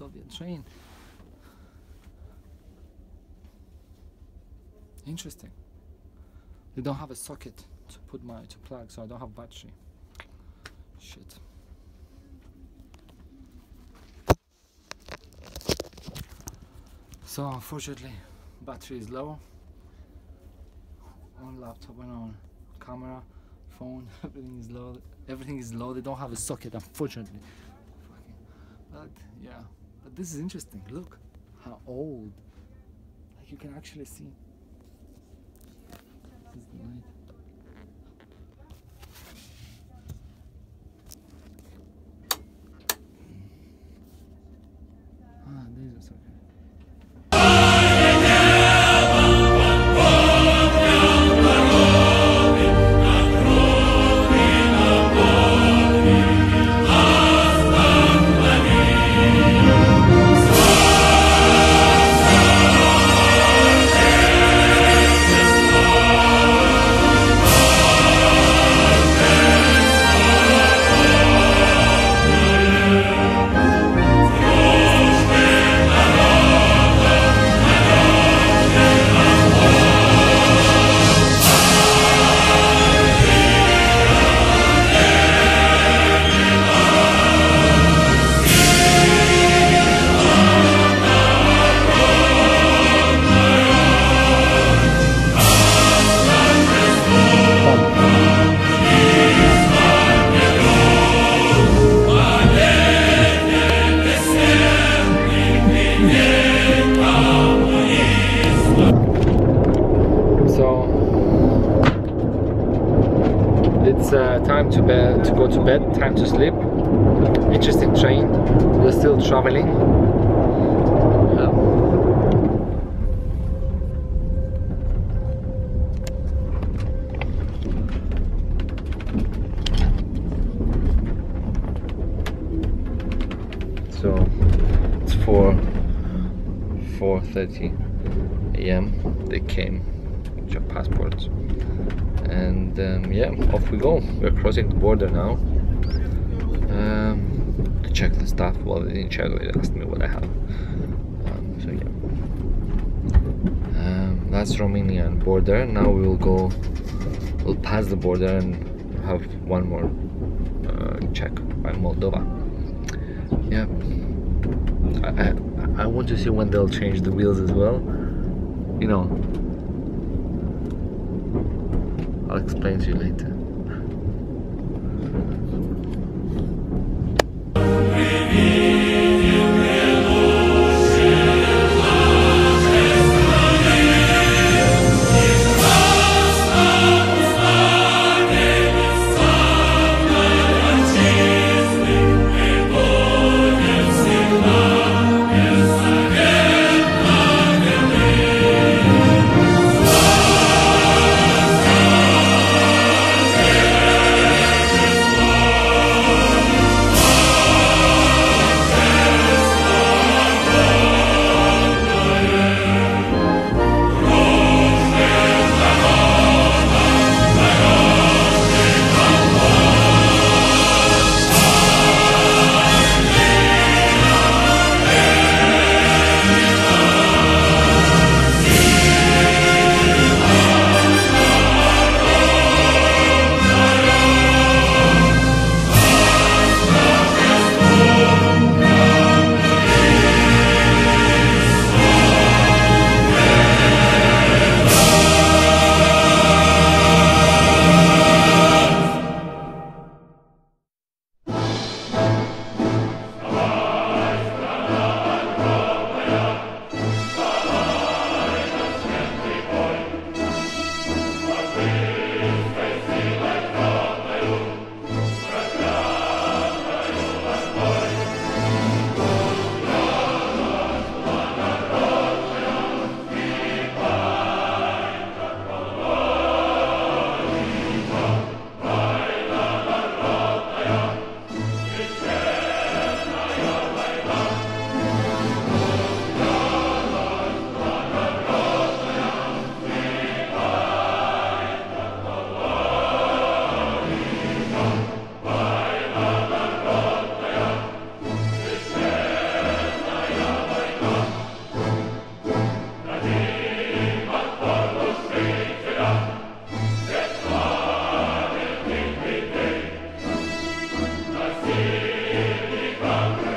Soviet train. Interesting. They don't have a socket to put my to plug, so I don't have battery. Shit. So unfortunately, battery is low. On laptop and on camera, phone, everything is low. Everything is low. They don't have a socket, unfortunately. But yeah, but this is interesting. Look how old. Like you can actually see. To bed to go to bed. Time to sleep. Interesting train. We're still traveling. Um, so it's four four thirty a.m. They came with your passports, and um, yeah, off we go. We're crossing the border now. Um, to check the stuff. Well, they didn't check. They asked me what I have. Um, so yeah, um, that's Romanian border. Now we will go. We'll pass the border and have one more uh, check by Moldova. Yeah. I, I, I want to see when they'll change the wheels as well. You know, I'll explain to you later. from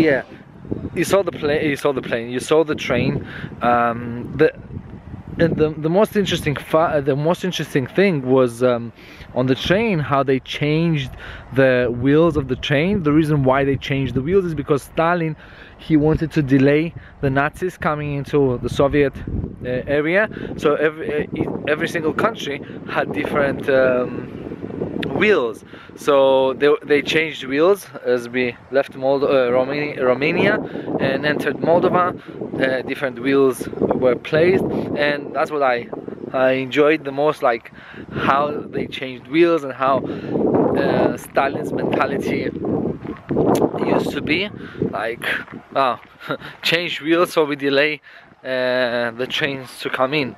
yeah you saw the plane you saw the plane you saw the train um, the the, the most interesting the most interesting thing was um, on the train how they changed the wheels of the train. The reason why they changed the wheels is because Stalin he wanted to delay the Nazis coming into the Soviet uh, area. So every uh, every single country had different um, wheels. So they, they changed wheels as we left Moldo uh, Romania, Romania and entered Moldova. Uh, different wheels were placed and that's what I I enjoyed the most like how they changed wheels and how uh, Stalin's mentality used to be. Like oh, change wheels so we delay uh, the trains to come in.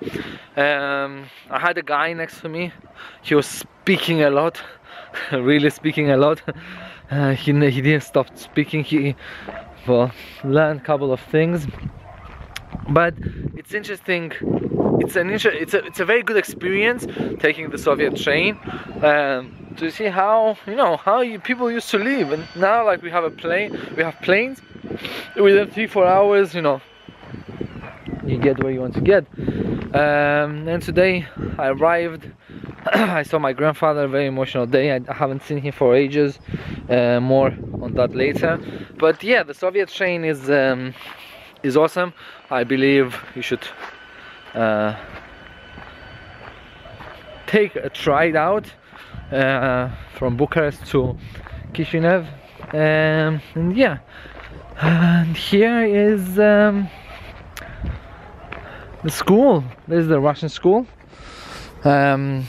Um, I had a guy next to me. He was speaking a lot really speaking a lot. Uh, he, he didn't stop speaking. He well learned a couple of things. But it's interesting. It's an inter it's a it's a very good experience taking the Soviet train. Um, to see how you know how you, people used to live. And now like we have a plane we have planes within three four hours you know get where you want to get. Um, and today I arrived. I saw my grandfather very emotional day. I haven't seen him for ages uh, more on that later. But yeah the Soviet train is um, is awesome. I believe you should uh, take a try it out uh, from Bucharest to Kishinev. Um, and yeah. And here is um, the school. This is the Russian school. Um,